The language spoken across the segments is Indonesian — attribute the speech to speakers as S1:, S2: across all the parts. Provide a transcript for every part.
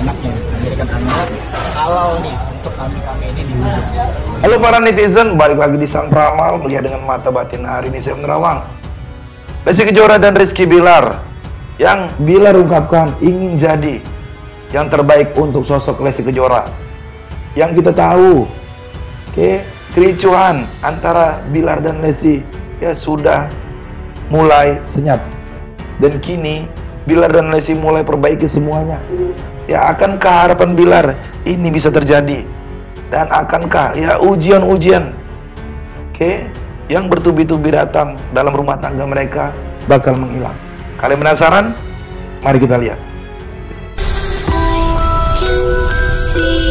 S1: seenaknya menjadikan anda kalau nih untuk kami kami ini dihujat
S2: Halo para netizen, balik lagi di Sang Pramal melihat dengan mata batin hari ini saya menerawang. Lesti Kejora dan Rizky Bilar yang Bilar ungkapkan ingin jadi yang terbaik untuk sosok Lesti Kejora. Yang kita tahu, oke, kericuhan antara Bilar dan Lesti ya sudah mulai senyap. Dan kini Bilar dan Lesti mulai perbaiki semuanya. Ya akankah harapan Bilar ini bisa terjadi? Dan akankah ya ujian-ujian oke yang bertubi-tubi datang dalam rumah tangga mereka bakal menghilang. Kalian penasaran? Mari kita lihat.
S3: I can see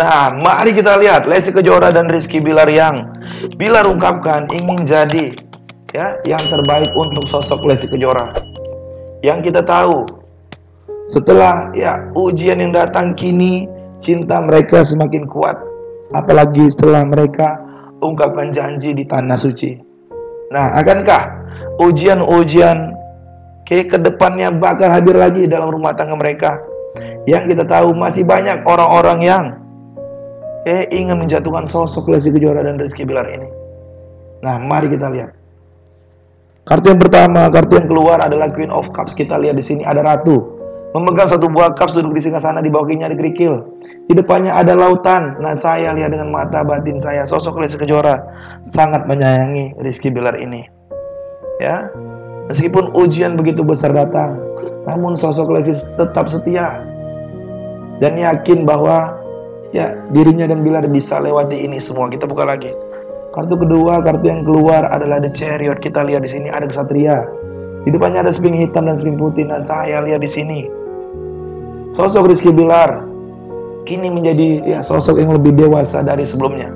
S2: Nah, mari kita lihat Lesti Kejora dan Rizky Bilar yang Bilar ungkapkan ingin jadi ya yang terbaik untuk sosok Lesti Kejora. Yang kita tahu setelah ya ujian yang datang kini cinta mereka semakin kuat. Apalagi setelah mereka ungkapkan janji di tanah suci. Nah, akankah ujian-ujian ke ke depannya bakal hadir lagi dalam rumah tangga mereka? Yang kita tahu masih banyak orang-orang yang eh ingin menjatuhkan sosok Lesti Kejora dan Rizky Bilar ini. Nah, mari kita lihat. Kartu yang pertama, kartu yang keluar adalah Queen of Cups. Kita lihat di sini ada ratu. Memegang satu buah cups duduk di singgah sana di bawah kakinya ada kerikil. Di depannya ada lautan. Nah, saya lihat dengan mata batin saya sosok Lesti Kejora sangat menyayangi Rizky Bilar ini. Ya. Meskipun ujian begitu besar datang, namun sosok Lesti tetap setia dan yakin bahwa ya dirinya dan Bilar bisa lewati ini semua. Kita buka lagi. Kartu kedua, kartu yang keluar adalah The Chariot. Kita lihat di sini ada kesatria. Di depannya ada spring hitam dan spring putih. Nah, saya lihat di sini. Sosok Rizky Bilar kini menjadi ya sosok yang lebih dewasa dari sebelumnya.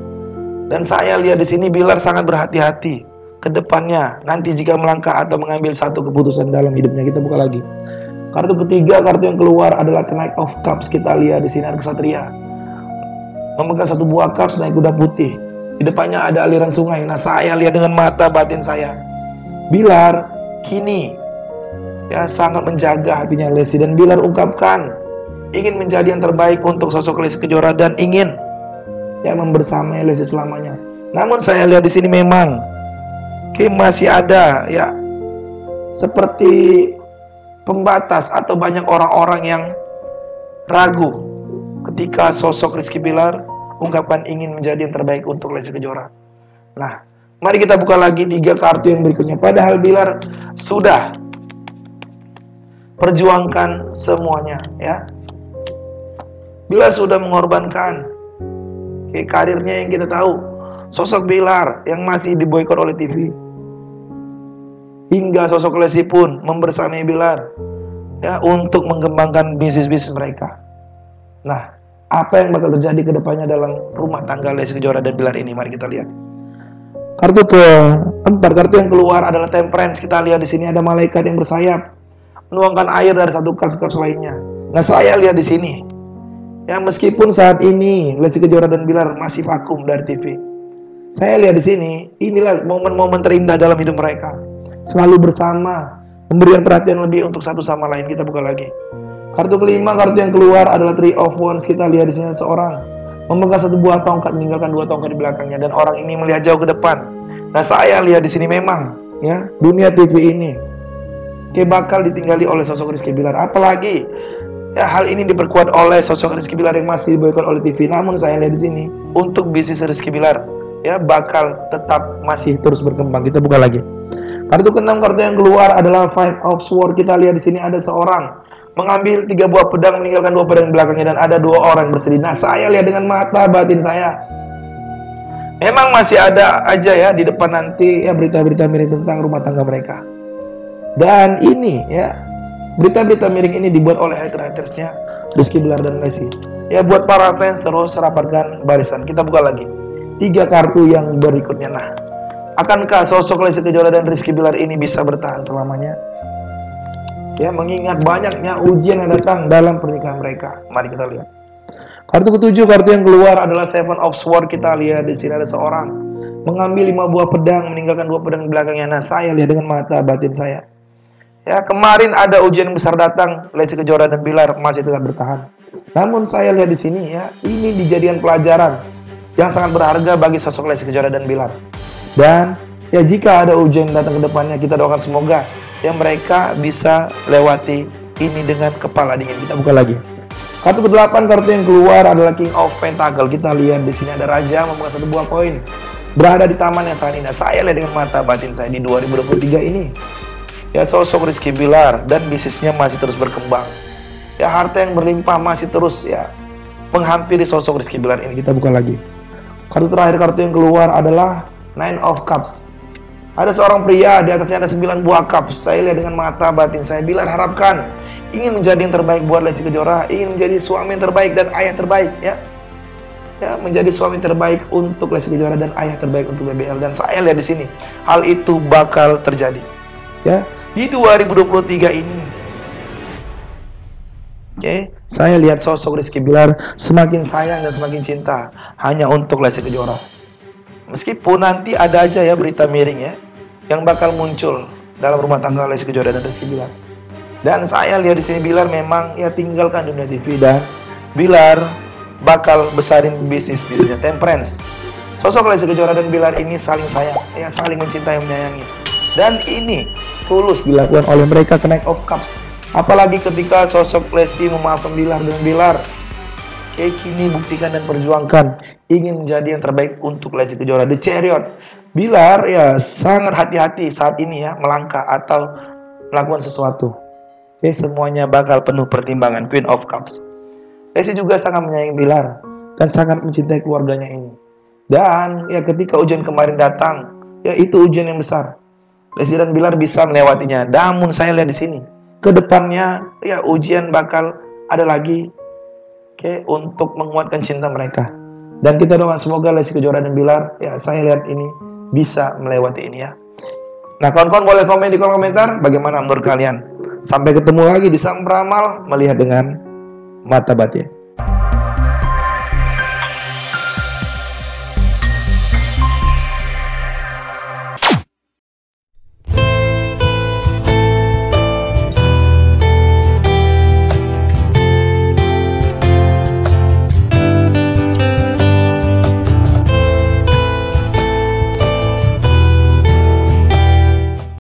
S2: Dan saya lihat di sini Bilar sangat berhati-hati ke depannya. Nanti jika melangkah atau mengambil satu keputusan dalam hidupnya, kita buka lagi. Kartu ketiga, kartu yang keluar adalah Knight of Cups. Kita lihat di sini ada kesatria. Memegang satu buah cups naik kuda putih. Di depannya ada aliran sungai. Nah, saya lihat dengan mata batin saya. Bilar kini ya sangat menjaga hatinya Lesti dan Bilar ungkapkan ingin menjadi yang terbaik untuk sosok Lesti Kejora dan ingin ya membersamai Lesti selamanya. Namun saya lihat di sini memang oke masih ada ya seperti pembatas atau banyak orang-orang yang ragu ketika sosok Rizky Bilar ungkapkan ingin menjadi yang terbaik untuk Lesti Kejora. Nah, mari kita buka lagi tiga kartu yang berikutnya. Padahal Bilar sudah perjuangkan semuanya, ya. Bilar sudah mengorbankan Oke, karirnya yang kita tahu. Sosok Bilar yang masih diboykot oleh TV. Hingga sosok Lesti pun membersamai Bilar ya untuk mengembangkan bisnis-bisnis mereka. Nah, apa yang bakal terjadi ke depannya dalam rumah tangga Lesti Kejora dan Bilar ini? Mari kita lihat. Kartu keempat, kartu yang keluar adalah Temperance. Kita lihat di sini ada malaikat yang bersayap menuangkan air dari satu cups-cups lainnya. Nah, saya lihat di sini. Ya, meskipun saat ini Lesti Kejora dan Bilar masih vakum dari TV. Saya lihat di sini, inilah momen-momen terindah dalam hidup mereka. Selalu bersama, memberikan perhatian lebih untuk satu sama lain. Kita buka lagi. Kartu kelima, kartu yang keluar adalah Three of Wands. Kita lihat di sini seorang memegang satu buah tongkat, meninggalkan dua tongkat di belakangnya, dan orang ini melihat jauh ke depan. Nah, saya lihat di sini memang, ya, dunia TV ini kayak bakal ditinggali oleh sosok Rizky Bilar. Apalagi ya hal ini diperkuat oleh sosok Rizky Bilar yang masih diboykot oleh TV. Namun saya lihat di sini untuk bisnis Rizky Bilar ya bakal tetap masih terus berkembang. Kita buka lagi. Kartu keenam kartu yang keluar adalah Five of Swords. Kita lihat di sini ada seorang mengambil tiga buah pedang meninggalkan dua pedang di belakangnya dan ada dua orang bersedih. Nah, saya lihat dengan mata batin saya. Memang masih ada aja ya di depan nanti ya berita-berita miring tentang rumah tangga mereka. Dan ini ya berita-berita miring ini dibuat oleh hater-hatersnya Rizky Bilar dan Messi. Ya buat para fans terus rapatkan barisan. Kita buka lagi tiga kartu yang berikutnya. Nah, akankah sosok Lesti Kejora dan Rizky Bilar ini bisa bertahan selamanya? Ya mengingat banyaknya ujian yang datang dalam pernikahan mereka. Mari kita lihat. Kartu ketujuh, kartu yang keluar adalah Seven of Sword. Kita lihat di sini ada seorang mengambil lima buah pedang, meninggalkan dua pedang di belakangnya. Nah, saya lihat dengan mata batin saya. Ya, kemarin ada ujian besar datang, Lesi Kejora dan Bilar masih tetap bertahan. Namun saya lihat di sini ya, ini dijadikan pelajaran yang sangat berharga bagi sosok Lesi Kejora dan Bilar. Dan ya jika ada ujian datang ke depannya, kita doakan semoga yang mereka bisa lewati ini dengan kepala dingin. Kita buka lagi. Kartu ke-8 kartu yang keluar adalah King of Pentacle. Kita lihat di sini ada raja membuka satu buah koin. Berada di taman yang sangat indah. Saya lihat dengan mata batin saya di 2023 ini. Ya sosok Rizky Bilar dan bisnisnya masih terus berkembang. Ya harta yang berlimpah masih terus ya menghampiri sosok Rizky Bilar ini. Kita buka lagi. Kartu terakhir kartu yang keluar adalah Nine of Cups. Ada seorang pria, di atasnya ada 9 buah cup. Saya lihat dengan mata batin saya. Bilar harapkan ingin menjadi yang terbaik buat Leci Kejora, ingin menjadi suami yang terbaik dan ayah terbaik ya. Ya, menjadi suami terbaik untuk Leci Kejora dan ayah terbaik untuk BBL dan saya lihat di sini hal itu bakal terjadi. Ya, di 2023 ini. Oke, saya lihat sosok Rizky Bilar semakin sayang dan semakin cinta hanya untuk Leci Kejora. Meskipun nanti ada aja ya berita miring ya yang bakal muncul dalam rumah tangga Lesti Kejora dan Rizky Bilar. Dan saya lihat di sini Bilar memang ya tinggalkan dunia TV dan Bilar bakal besarin bisnis bisnisnya Temperance. Sosok Lesti Kejora dan Bilar ini saling sayang, ya saling mencintai menyayangi. Dan ini tulus dilakukan oleh mereka ke Night of Cups. Apalagi ketika sosok Lesti memaafkan Bilar dan Bilar Oke, kini buktikan dan perjuangkan ingin menjadi yang terbaik untuk Lesti Kejora The Chariot. Bilar ya sangat hati-hati saat ini ya melangkah atau melakukan sesuatu. Oke, semuanya bakal penuh pertimbangan Queen of Cups. Lesti juga sangat menyayangi Bilar dan sangat mencintai keluarganya ini. Dan ya ketika ujian kemarin datang, ya itu ujian yang besar. Lesti dan Bilar bisa melewatinya. Namun saya lihat di sini, ke depannya ya ujian bakal ada lagi Oke, untuk menguatkan cinta mereka. Dan kita doakan semoga Lesti Kejora dan Bilar, ya saya lihat ini bisa melewati ini ya. Nah, kawan-kawan boleh komen di kolom komentar bagaimana menurut kalian. Sampai ketemu lagi di Sang Peramal melihat dengan mata batin.